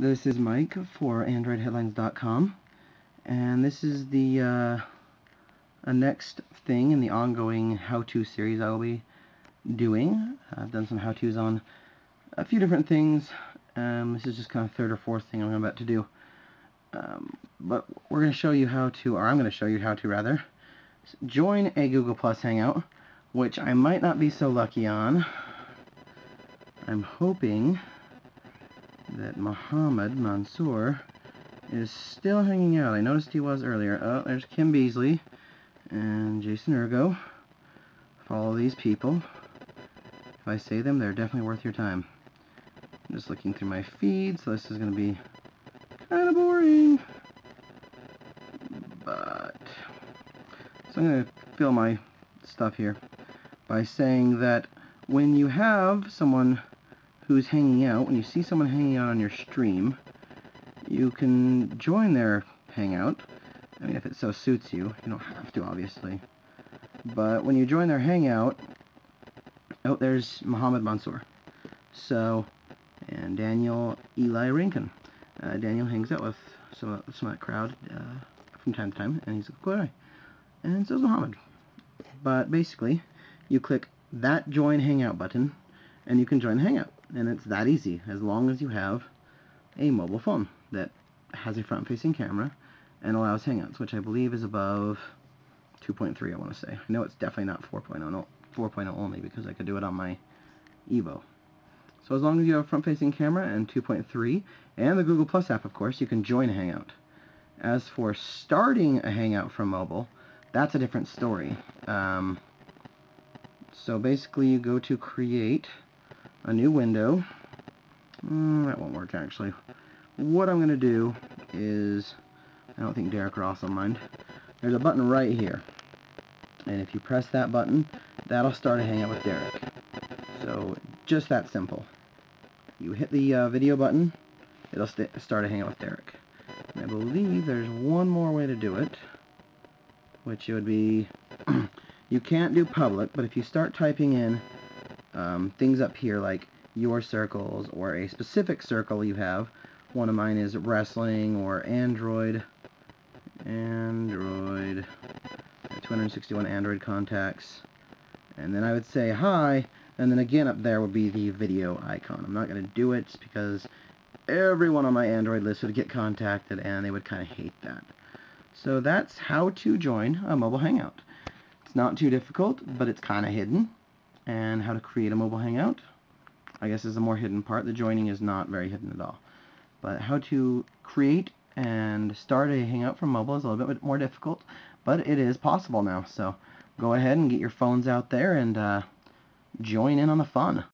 This is Mike for AndroidHeadlines.com, and this is the uh, a next thing in the ongoing how-to series I will be doing. I've done some how-tos on a few different things. Um, this is just kind of third or fourth thing I'm about to do. Um, but we're going to show you how to, or I'm going to show you how to rather, join a Google Plus Hangout, which I might not be so lucky on. I'm hoping that Mohammed Mansour is still hanging out. I noticed he was earlier. Oh, there's Kim Beasley and Jason Ergo. Follow these people. If I say them, they're definitely worth your time. I'm just looking through my feed, so this is going to be kind of boring. But, so I'm going to fill my stuff here by saying that when you have someone who's hanging out, when you see someone hanging out on your stream, you can join their hangout. I mean, if it so suits you. You don't have to, obviously. But when you join their hangout, oh, there's Mohammed Mansour. So, and Daniel Eli Rankin. Uh, Daniel hangs out with some some of that crowd uh, from time to time, and he's a cool guy. And so is Mohammed. But basically, you click that join hangout button, and you can join the hangout and it's that easy as long as you have a mobile phone that has a front-facing camera and allows Hangouts, which I believe is above 2.3, I want to say. I know it's definitely not 4.0, 4.0 only because I could do it on my Evo. So as long as you have a front-facing camera and 2.3, and the Google Plus app, of course, you can join a Hangout. As for starting a Hangout from mobile, that's a different story. Um, so basically, you go to Create, a new window. Mm, that won't work actually. What I'm going to do is, I don't think Derek Ross will mind, there's a button right here. And if you press that button, that'll start a hangout with Derek. So, just that simple. You hit the uh, video button, it'll start a hangout with Derek. And I believe there's one more way to do it, which would be, you can't do public, but if you start typing in um, things up here like your circles or a specific circle you have. One of mine is wrestling or Android. Android. 261 Android contacts. And then I would say hi, and then again up there would be the video icon. I'm not going to do it because everyone on my Android list would get contacted and they would kind of hate that. So that's how to join a mobile hangout. It's not too difficult, but it's kind of hidden and how to create a mobile hangout. I guess is the more hidden part. The joining is not very hidden at all. But how to create and start a hangout from mobile is a little bit more difficult, but it is possible now. So go ahead and get your phones out there and uh, join in on the fun.